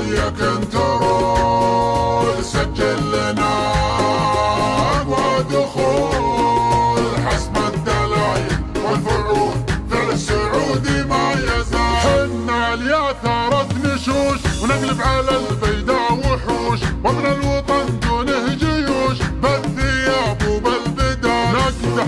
يا كنترول سجل لنا اقوى دخول. حسب الدلائل والفعول فعل السعودي ما يزال. حنا الياثرة نشوش ونقلب على البيداء وحوش. وابن الوطن دونه جيوش. بالثياب وبالبدال نقدح